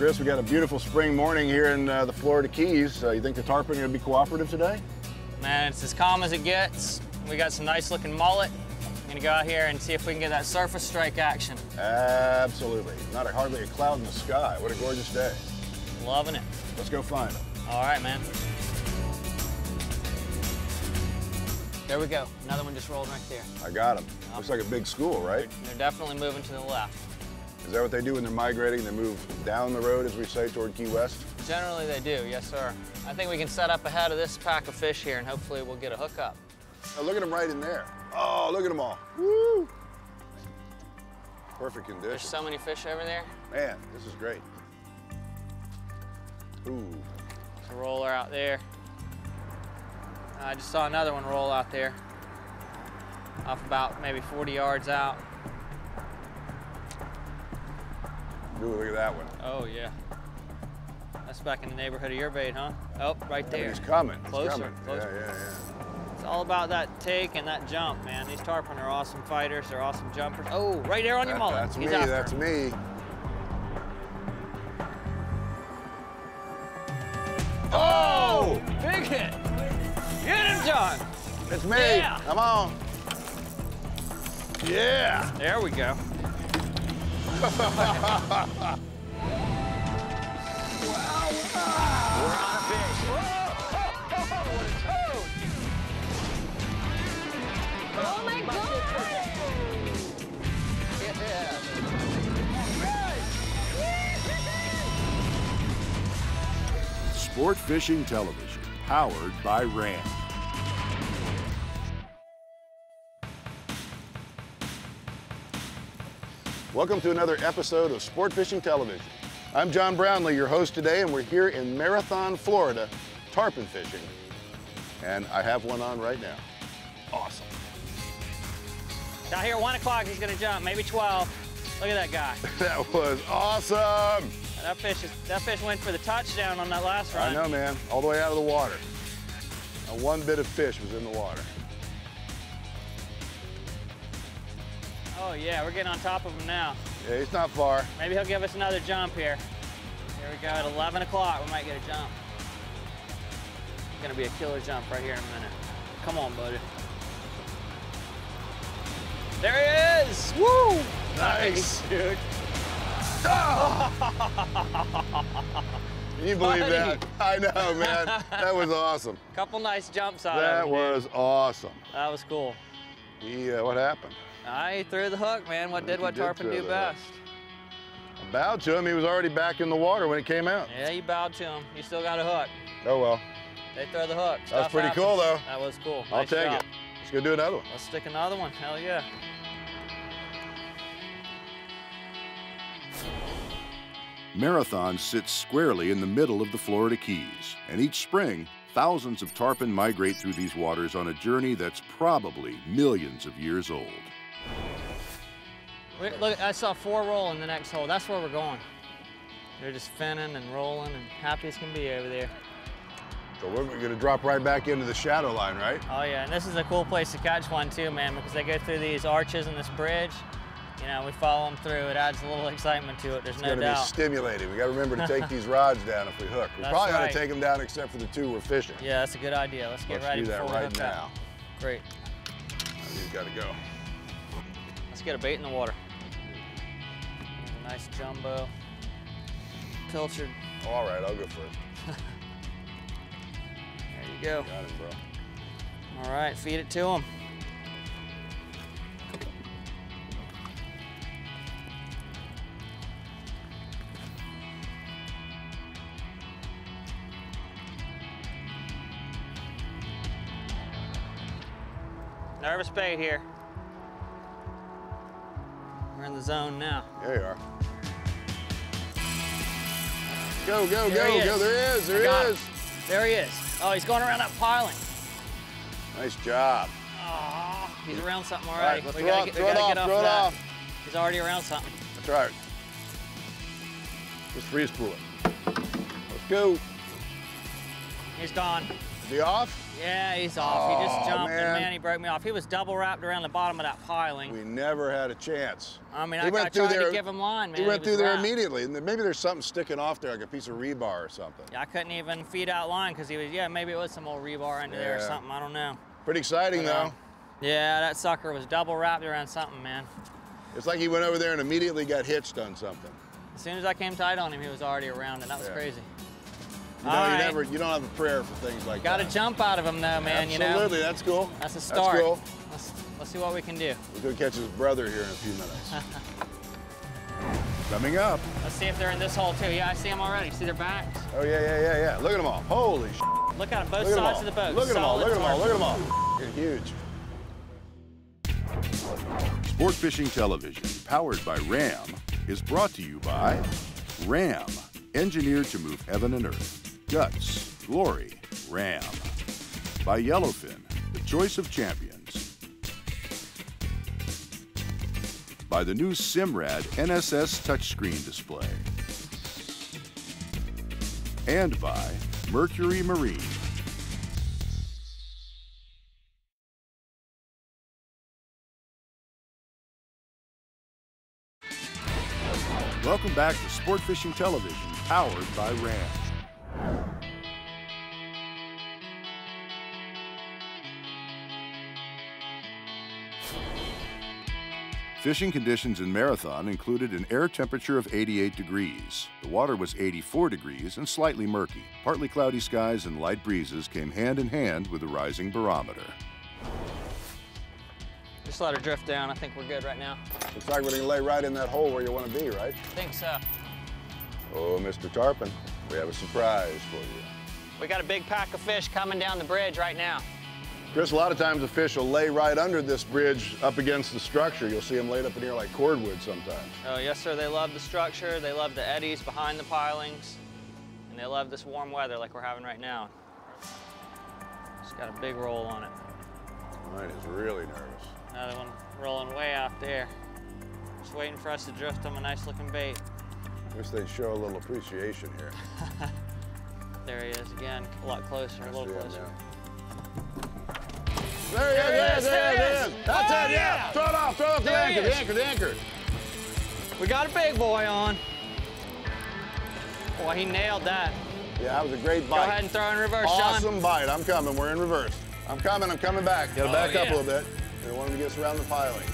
Chris, we got a beautiful spring morning here in uh, the Florida Keys. Uh, you think the tarpon are going to be cooperative today? Man, it's as calm as it gets. We got some nice looking mullet. I'm Gonna go out here and see if we can get that surface strike action. Absolutely. Not a, hardly a cloud in the sky. What a gorgeous day. Loving it. Let's go find them. All right, man. There we go. Another one just rolled right there. I got them. Looks like a big school, right? They're definitely moving to the left. Is that what they do when they're migrating? They move down the road, as we say, toward Key West? Generally they do, yes sir. I think we can set up ahead of this pack of fish here and hopefully we'll get a hookup. Oh, look at them right in there. Oh, look at them all. Woo! Perfect condition. There's so many fish over there. Man, this is great. Ooh. There's a roller out there. I just saw another one roll out there. Off about maybe 40 yards out. Ooh, look at that one. Oh yeah. That's back in the neighborhood of your bait, huh? Oh, right there. He's coming. He's coming. closer. Yeah, yeah, yeah. It's all about that take and that jump, man. These tarpon are awesome fighters. They're awesome jumpers. Oh, right there on your That- mullet. That's He's me. That's him. me. Oh! oh, big hit. Get him, John. It's me. Yeah. Come on. Yeah. There we go. Oh my god! Sport Fishing Television, powered by RAM. Welcome to another episode of Sport Fishing Television. I'm John Brownlee, your host today, and we're here in Marathon, Florida, tarpon fishing. And I have one on right now. Awesome. Down here, at one o'clock, he's gonna jump, maybe 12. Look at that guy. That was awesome. That fish is, that fish went for the touchdown on that last run. I know, man. All the way out of the water. Not one bit of fish was in the water. Oh yeah, we're getting on top of him now. Yeah, he's not far. Maybe he'll give us another jump here. Here we go, at 11 o'clock, we might get a jump. It's Gonna be a killer jump right here in a minute. Come on, buddy. There he is! Woo! Nice. dude. Can you believe Buddy. that? I know, man. That was awesome. Couple nice jumps out That of him. dude. was awesome. That was cool. He, uh, what happened? I threw the hook, man. What did what did tarpon do the best? I bowed to him. He was already back in the water when it came out. Yeah, you bowed to him. You still got a hook. Oh, well. They throw the hook. That was pretty happens. cool, though. That was cool. I'll Nice take job. it. Let's go do another one. Let's stick another one. Hell yeah. Marathon sits squarely in the middle of the Florida Keys, and each spring, thousands of tarpon migrate through these waters on a journey that's probably millions of years old. Wait, look, I saw four roll in the next hole. That's where we're going. They're just finning and rolling and happy as can be over there. So we're going to drop right back into the shadow line, right? Oh yeah, and this is a cool place to catch one too, man, because they go through these arches and this bridge. You know, we follow them through. It adds a little excitement to it. There's It's no going to be stimulating. We got to remember to take these rods down if we hook. We That's probably ought to take them down except for the two we're fishing. Yeah, that's a good idea. Let's get Let's ready do that right now. up. Great. He's got to go. Let's get a bait in the water. A nice jumbo pilchard. Oh, all right, I'll go first. There you go. Got him, bro. All right, feed it to him. Nervous bait here. The zone now. There you are. Go, go, There go, he go. is. There is, I there got is. him. There he is. Oh, he's going around that piling. Nice job. Oh, he's around something All already. right, let's we gotta it, get, we gotta off, get off throw of it that. off. He's already around something. That's right. Just freeze spool it. Let's go. He's gone. Is he off? Yeah, he's off. he Oh, just jumped man. and man, he broke me off. He was double wrapped around the bottom of that piling. We never had a chance. I mean, He I, went I through tried there- to give him line, man. he went was through there wrapped. immediately, and maybe there's something sticking off there, like a piece of rebar or something. Yeah, I couldn't even feed out line because he was, yeah, maybe it was some old rebar under there or something. I don't know. Pretty exciting, But, uh, though. Yeah, that sucker was double wrapped around something, man. It's like he went over there and immediately got hitched on something. As soon as I came tight on him, he was already around and That was Yeah. crazy. You know, All you never, you don't have a prayer for things like that. Got to jump out of him though, man. Absolutely, You know, that's cool. that's a start. That's cool. Let's, let's see what we can do. We're gonna catch his brother here in a few minutes. Coming up, Let's see if they're in this hole too. Yeah, I see them already. See their backs? oh yeah, yeah, yeah, yeah. Look at them all. Holy sh! Look at them, both Look at them sides of the boat. Look at them all. Look at them all. Solid Look at them all. They're huge. Sport Fishing Television, powered by RAM, is brought to you by RAM, engineered to move heaven and earth. Guts, glory, RAM. By Yellowfin, the choice of champions. By the new Simrad NSS touchscreen display. And by Mercury Marine. Welcome back to Sport Fishing Television, powered by RAM. Fishing conditions in Marathon included an air temperature of 88 degrees. The water was 84 degrees and slightly murky. Partly cloudy skies and light breezes came hand in hand with the rising barometer. Just let her drift down. I think we're good right now. Looks like we're gonna lay right in that hole where you want to be, right? I think so. Oh, Mr. Tarpon, we have a surprise for you. We got a big pack of fish coming down the bridge right now. Chris, a lot of times the fish will lay right under this bridge up against the structure. You'll see them laid up in here like cordwood sometimes. Oh, yes, sir. They love the structure. They love the eddies behind the pilings. And they love this warm weather like we're having right now. It's got a big roll on it. Mine is really nervous. Another one rolling way out there. Just waiting for us to drift them a nice looking bait. Wish they'd show a little appreciation here. There he is again, a lot closer, a little closer. now. There he is, there he is, there he is. That's Oh, it, yeah. yeah. Throw it off, throw off the anchor, the anchor, the anchor. We got a big boy on. Boy, he nailed that. Yeah, that was a great bite. Go ahead and throw in reverse, John. Awesome bite. I'm coming. We're in reverse. I'm coming. I'm coming back. Got to Oh, back up a little bit. We don't want him to get us around the pilings.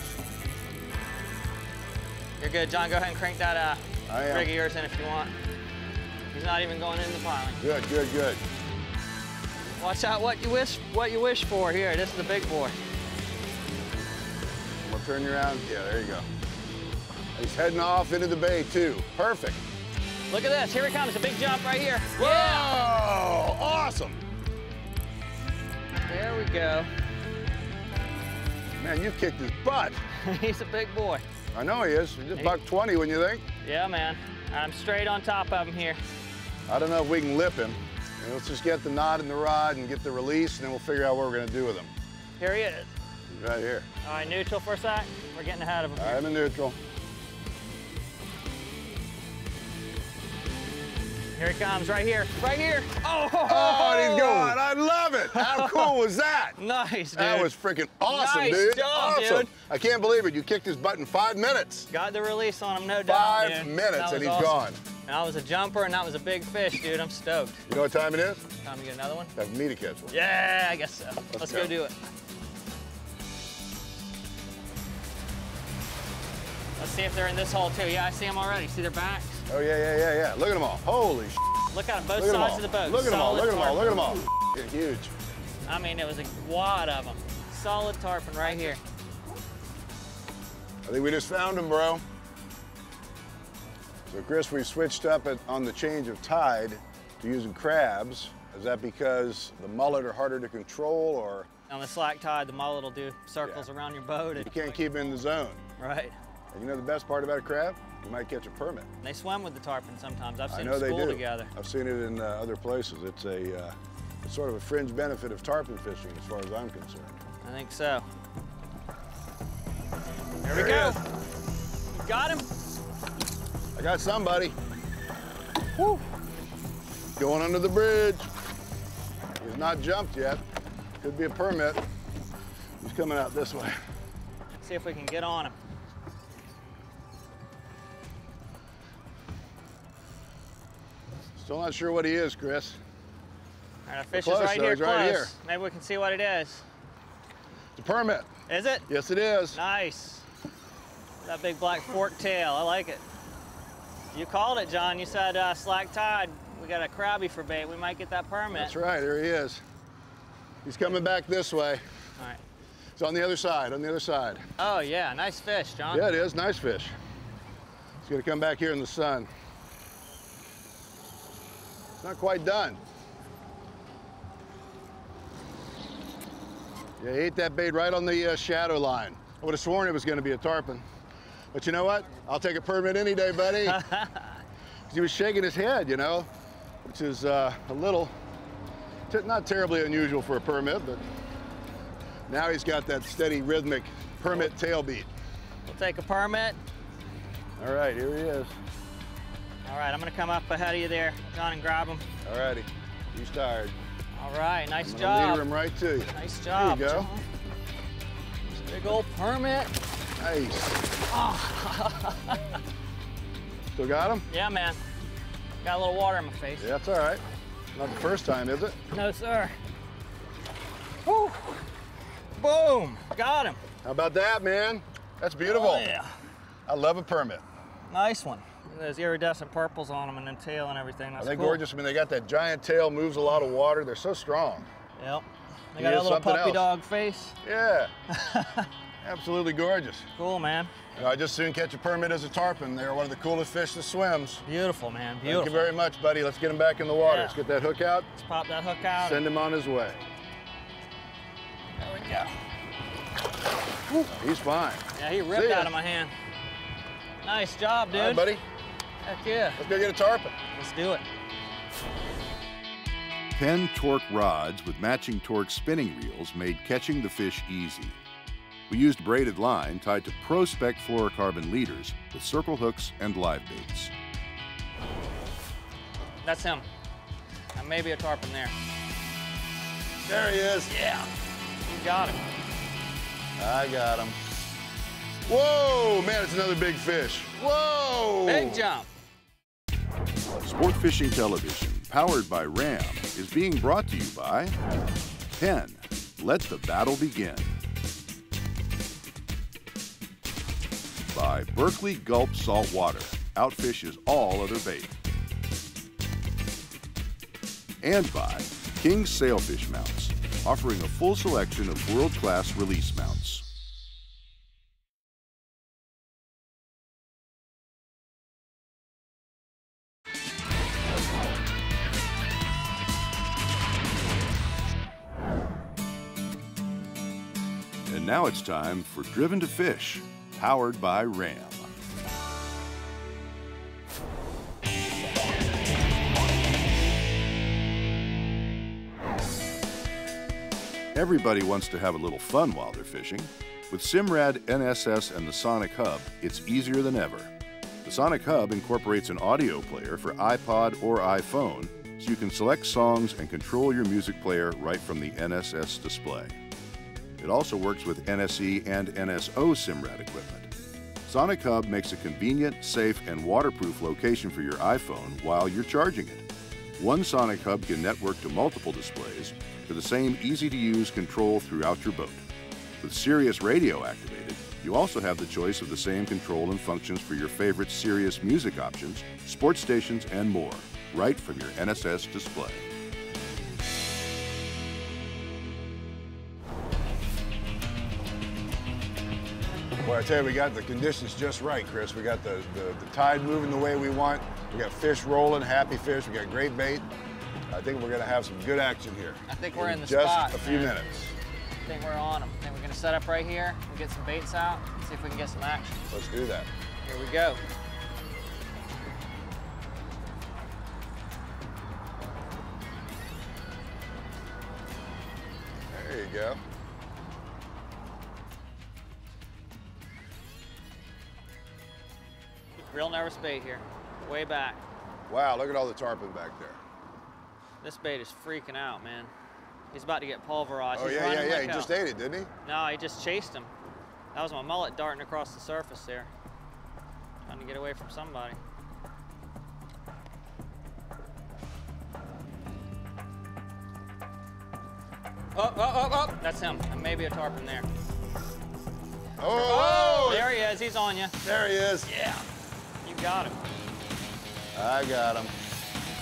You're good, John. Go ahead and crank that uh, I am. rig yours in if you want. He's not even going in the piling. Good, good, good. Watch out what you wish what you wish for here. This is the big boy. We'll turn you around. Yeah, there you go. He's heading off into the bay too. Perfect. Look at this. Here he comes. A big jump right here. Whoa! Yeah. Awesome. There we go. Man, you kicked his butt. He's a big boy. I know he is. He's just buck 20 when you think. Yeah, man. I'm straight on top of him here. I don't know if we can lip him. And let's just get the knot in the rod and get the release, and then we'll figure out what we're going to do with him. Here he is. Right here. All right, neutral for a sec. We're getting ahead of him. I'm in neutral. Here he comes, right here, right here. Oh, Oh, and he's gone. I love it. How cool was that? Nice, dude. That was freaking awesome, Nice dude. job, awesome. dude. I can't believe it. You kicked his butt in five minutes. Got the release on him, no doubt. Five dude. minutes and was he's awesome. gone. And that was a jumper, and that was a big fish, dude. I'm stoked. You know what time it is? Time to get another one? Have me to catch one. Yeah, I guess so. Let's, go. go. do it. Let's see if they're in this hole too. Yeah, I see them already. See their backs? Oh, yeah, yeah, yeah, yeah. Look at them all. Holy! Look at them, both Look at them sides of the boat. Look at them all. Look at them all. Look at them all. They're huge. I mean, it was a wad of them. Solid tarpon right here. I think we just found them, bro. So, Chris, we switched up at, on the change of tide to using crabs. Is that because the mullet are harder to control, or On the slack tide, the mullet will do circles Yeah. around your boat. you can't keep them in the zone? right. And you know the best part about a crab? You might catch a permit. They swim with the tarpon sometimes. I've seen I know them they do. together. I've seen it in uh, other places. It's a uh, it's sort of a fringe benefit of tarpon fishing, as far as I'm concerned. I think so. Here There we go. We got him. I got somebody. Woo. Going under the bridge. He's not jumped yet. Could be a permit. He's coming out this way. Let's see if we can get on him. Still not sure what he is, Chris. All right, our fish close, is right though. here, He's close. right here. Maybe we can see what it is. It's a permit. Is it? Yes, it is. Nice. That big black fork tail, I like it. You called it, John. You said uh, slack tide. We got a crabby for bait. We might get that permit. That's right, there he is. He's coming back this way. All right. It's on the other side, on the other side. Oh yeah, nice fish, John. Yeah, it is, nice fish. He's gonna come back here in the sun. Not quite done. Yeah, he ate that bait right on the uh, shadow line. I would have sworn it was gonna be a tarpon. But you know what? I'll take a permit any day, buddy. he was shaking his head, you know, which is uh, a little, not terribly unusual for a permit, but now he's got that steady rhythmic permit tail beat. We'll take a permit. All right, here he is. All right, I'm gonna come up ahead of you there, John, and grab him. All righty, he's tired. All right, nice I'm gonna leader him right to you. Nice job. There you go. John. Big old permit. Nice. Still got him? Yeah, man. Got a little water in my face. Yeah, that's all right. Not the first time, is it? No, sir. Whew. Boom. Got him. How about that, man? That's beautiful. Oh, yeah. I love a permit. Nice one. Those iridescent purples on them and then tail and everything. Are they cool. gorgeous? I mean, they got that giant tail, moves a lot of water. They're so strong. Yep. They He got a little puppy else. dog face. Yeah. Absolutely gorgeous. Cool, man. You know, I just soon catch a permit as a tarpon. They're one of the coolest fish that swims. Beautiful, man. Beautiful. Thank you very much, buddy. Let's get him back in the water. Yeah. Let's get that hook out. Let's pop that hook out. Send him on his way. There we go. He's fine. Yeah, he ripped out of my hand. Nice job, dude. All right, buddy. Heck yeah. Let's go get a tarpon. Let's do it. Penn Torque rods with matching torque spinning reels made catching the fish easy. We used braided line tied to ProSpec fluorocarbon leaders with circle hooks and live baits. That's him. Uh, maybe a tarpon there. There he is. Yeah. You got him. I got him. Whoa, man, it's another big fish. Whoa! Big jump. Sport Fishing Television, powered by RAM, is being brought to you by Penn. Let the battle begin. By Berkley Gulp Salt Water, outfishes all other bait. And by King Sailfish Mounts, offering a full selection of world-class release mounts. Now it's time for Driven to Fish, powered by RAM. Everybody wants to have a little fun while they're fishing. With Simrad NSS and the Sonic Hub, it's easier than ever. The Sonic Hub incorporates an audio player for iPod or iPhone, so you can select songs and control your music player right from the NSS display. It also works with NSE and NSO Simrad equipment. Sonic Hub makes a convenient, safe, and waterproof location for your iPhone while you're charging it. One Sonic Hub can network to multiple displays for the same easy to use control throughout your boat. With Sirius Radio activated, you also have the choice of the same control and functions for your favorite Sirius music options, sports stations, and more, right from your NSS display. Tell you, we got the conditions just right, Chris. We got the, the, the tide moving the way we want. We got fish rolling, happy fish. We got great bait. I think we're going to have some good action here. I think we're in the just spot, a few man. minutes. I think we're on them. I think we're gonna set up right here and get some baits out, see if we can get some action. Let's do that. Here we go. There you go. Real nervous bait here. Way back. Wow, look at all the tarpon back there. This bait is freaking out, man. He's about to get pulverized. Oh, He's yeah, yeah, yeah. like He hell. just ate it, didn't he? No, he just chased him. That was my mullet darting across the surface there. Trying to get away from somebody. Oh, oh, oh, oh, that's him. And maybe a tarpon there. Oh, oh, oh, There he is, he's on you. there he is. Yeah, got him. I got him.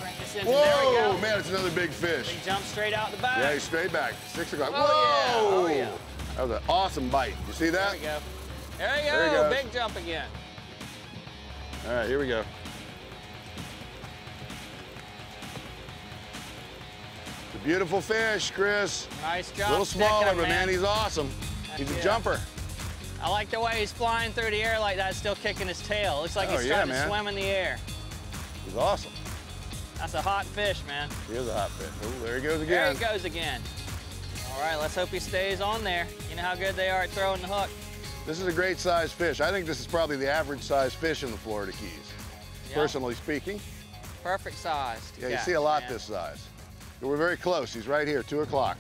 Crank there we Whoa, go. man, it's another big fish. He jumped straight out the back. Yeah, he's straight back. Six o'clock. Oh, yeah. Whoa! Oh, yeah. That was an awesome bite. You see that? There we go. There you There go, big jump again. All right, here we go. It's a beautiful fish, Chris. Nice A little smaller, him, but man, he's awesome. He's a yeah. jumper. I like the way he's flying through the air like that, still kicking his tail. Looks like Oh, he's yeah, trying man. to swim in the air. He's awesome. That's a hot fish, man. He is a hot fish. Oh, there he goes again. There he goes again. All right, let's hope he stays on there. You know how good they are at throwing the hook. This is a great size fish. I think this is probably the average size fish in the Florida Keys, Yeah. personally speaking. Perfect size. Yeah, you see a lot man. this size. We're very close. He's right here, two o'clock.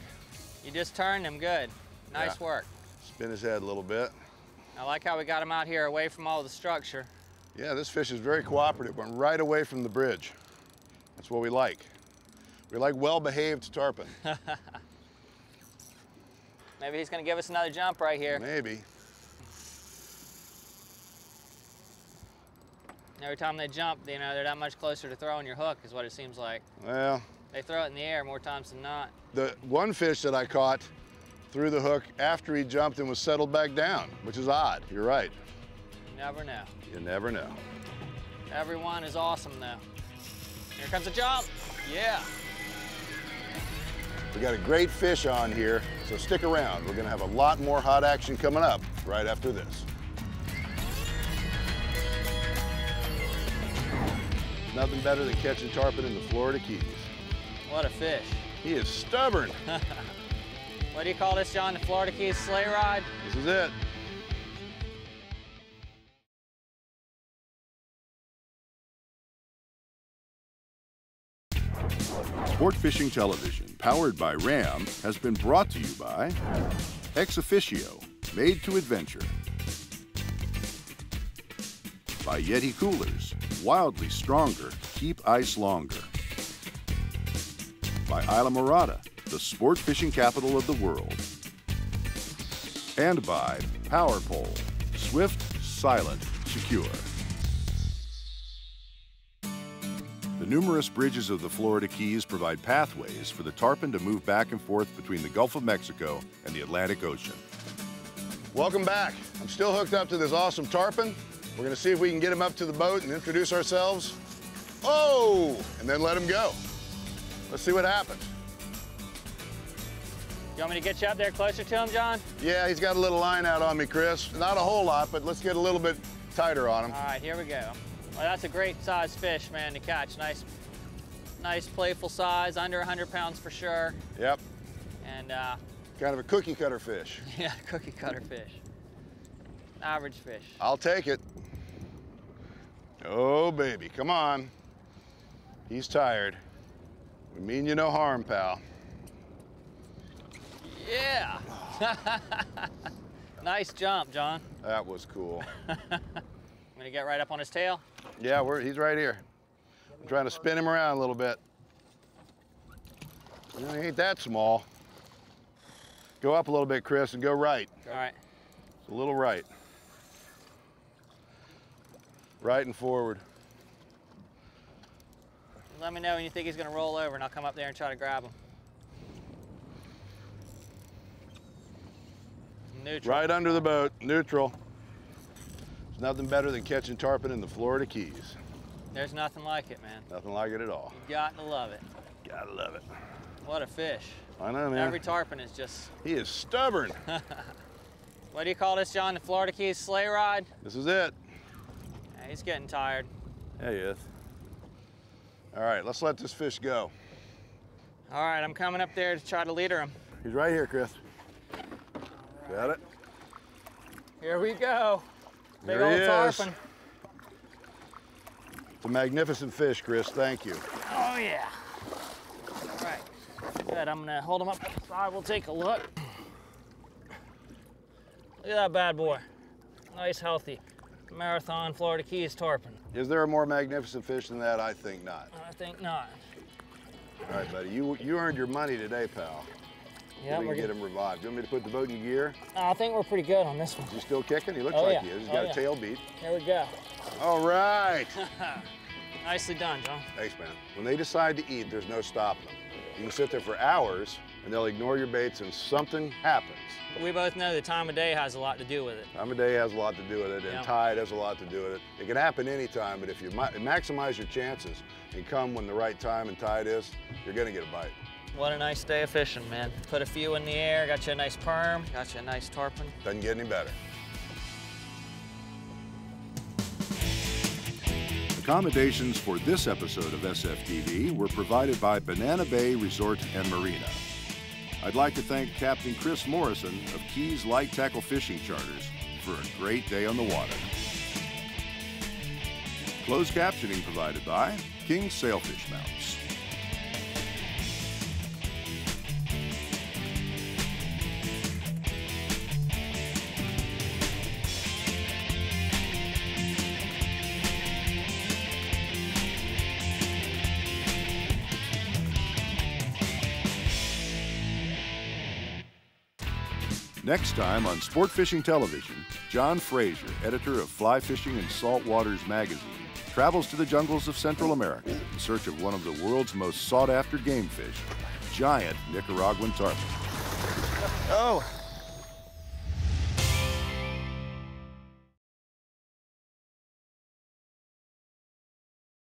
You just turned him good. Nice Yeah. work. Spin his head a little bit. I like how we got him out here away from all the structure. Yeah, this fish is very cooperative. Went right away from the bridge. That's what we like. We like well-behaved tarpon. Maybe he's gonna give us another jump right here. Maybe. Every time they jump, you know, they're that much closer to throwing your hook is what it seems like. Well, They throw it in the air more times than not. the one fish that I caught threw the hook after he jumped and was settled back down, which is odd. You're right. You never know. You never know. Everyone is awesome though. Here comes the jump. Yeah. We got a great fish on here, so stick around. We're gonna have a lot more hot action coming up right after this. Nothing better than catching tarpon in the Florida Keys. What a fish. He is stubborn. What do you call this, John? The Florida Keys sleigh ride? This is it. Sport Fishing Television, powered by RAM, has been brought to you by ExOfficio, made to adventure. By Yeti Coolers, wildly stronger, keep ice longer. By Islamorada, the sport fishing capital of the world. And by Power Pole, swift, silent, secure. The numerous bridges of the Florida Keys provide pathways for the tarpon to move back and forth between the Gulf of Mexico and the Atlantic Ocean. Welcome back. I'm still hooked up to this awesome tarpon. We're gonna see if we can get him up to the boat and introduce ourselves. Oh, and then let him go. Let's see what happens. You want me to get you up there closer to him, John? Yeah, he's got a little line out on me, Chris. Not a whole lot, but let's get a little bit tighter on him. All right, here we go. Well, that's a great size fish, man, to catch. Nice, nice playful size, under 100 pounds for sure. Yep, And uh, kind of a cookie cutter fish. yeah, cookie cutter fish. Average fish. I'll take it. Oh, baby, come on. He's tired. We mean you no harm, pal. Yeah. nice jump, John. That was cool. I'm gonna get right up on his tail. Yeah, we're, he's right here. I'm trying to spin him around a little bit. He ain't that small. Go up a little bit, Chris, and go right. All right. It's a little right. Right and forward. Let me know when you think he's gonna roll over, and I'll come up there and try to grab him. Neutral. Right under the boat, neutral. There's nothing better than catching tarpon in the Florida Keys. There's nothing like it, man. Nothing like it at all. You got to love it. Gotta love it. What a fish. I know, man. Every tarpon is just. He is stubborn. What do you call this, John? The Florida Keys sleigh ride? this is it. Yeah, he's getting tired. Yeah, he is. All right, let's let this fish go. All right, I'm coming up there to try to leader him. He's right here, Chris. Got it? Here we go. Big There he old is. It's a magnificent fish, Chris. Thank you. Oh yeah. All right. Good, I'm gonna hold them up to the side. We'll take a look. Look at that bad boy. Nice, healthy. Marathon Florida Keys tarpon. Is there a more magnificent fish than that? I think not. I think not. All right, buddy, you you earned your money today, pal. Yeah, we we're can get him revived. Do You want me to put the boat in gear? I think we're pretty good on this one. Is he still kicking? He looks Oh, like yeah. he is. He's Oh, got yeah. a tail beat. There we go. All right. Nicely done, John. Thanks, man. When they decide to eat, there's no stopping them. You can sit there for hours, and they'll ignore your baits, and something happens. We both know the time of day has a lot to do with it. Time of day has a lot to do with it, and Yeah. tide has a lot to do with it. It can happen anytime, but if you ma- maximize your chances and come when the right time and tide is, you're gonna get a bite. What a nice day of fishing, man. Put a few in the air, got you a nice perm, got you a nice tarpon. Doesn't get any better. Accommodations for this episode of SFTV were provided by Banana Bay Resort and Marina. I'd like to thank Captain Chris Morrison of Keys Light Tackle Fishing Charters for a great day on the water. Closed captioning provided by King Sailfish Mounts. Next time on Sport Fishing Television, John Fraser, editor of Fly Fishing in Salt Waters magazine, travels to the jungles of Central America in search of one of the world's most sought after game fish, giant Nicaraguan tarpon. Oh,